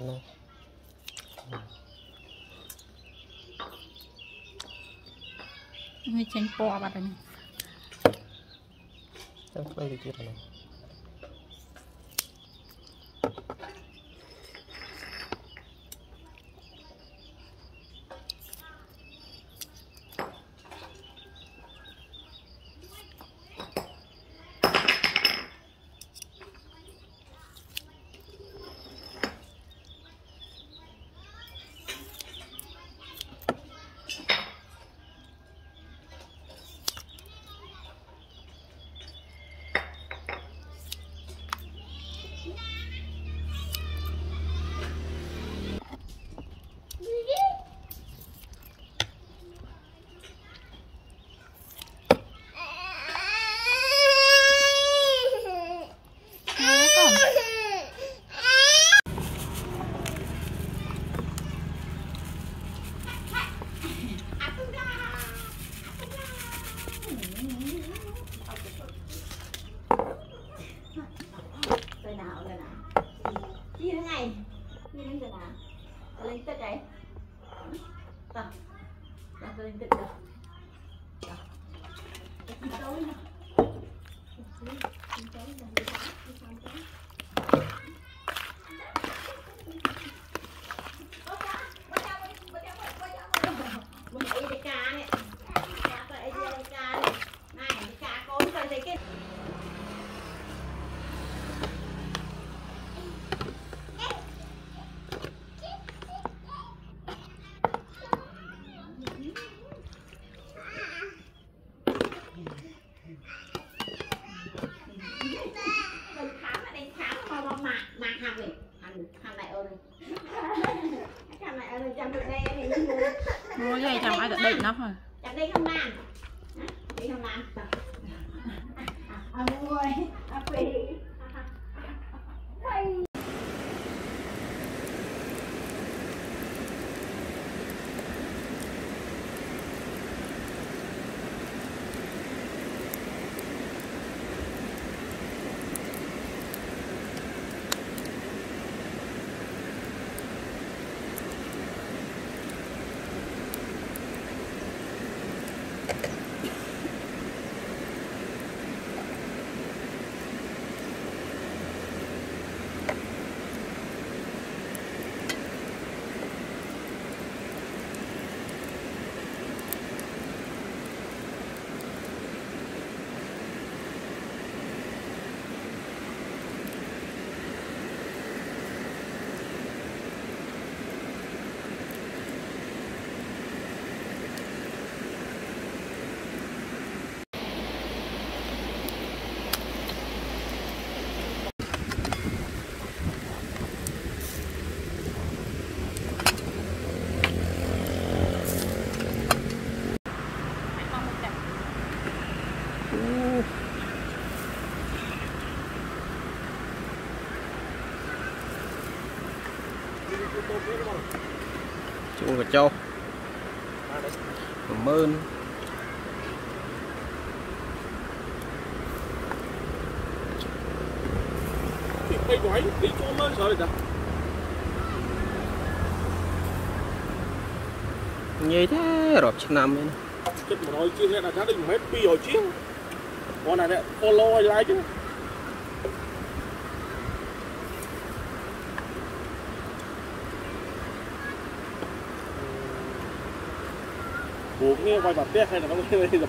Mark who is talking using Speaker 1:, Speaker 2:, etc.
Speaker 1: này
Speaker 2: người chanh bò à, bạn này
Speaker 1: chẳng quay được chưa này
Speaker 3: Chi thế này. Chi đến rồi nào Rồi lên tích đấy. Rồi Rồi lên tích được. Rồi Rồi đi tối nữa
Speaker 2: mua cái này ai đặt định lắm rồi.
Speaker 3: Đặt định không làm. Đi không làm. À, à, à, à quỳ
Speaker 4: ជួ
Speaker 1: កញ្ចោ10000
Speaker 4: ពីបីបងពីចូលមើលស្រ័យតា
Speaker 1: ងាយទេរាប់ឆ្នាំហ្នឹង
Speaker 4: ចិត្ត100ជាងអ្នកថាដូច1ម៉ែត្រ200ជាងគាត់ណាអ្នក follow ឲ្យ like ហ្នឹង O vinho vai bater, ainda vamos ainda.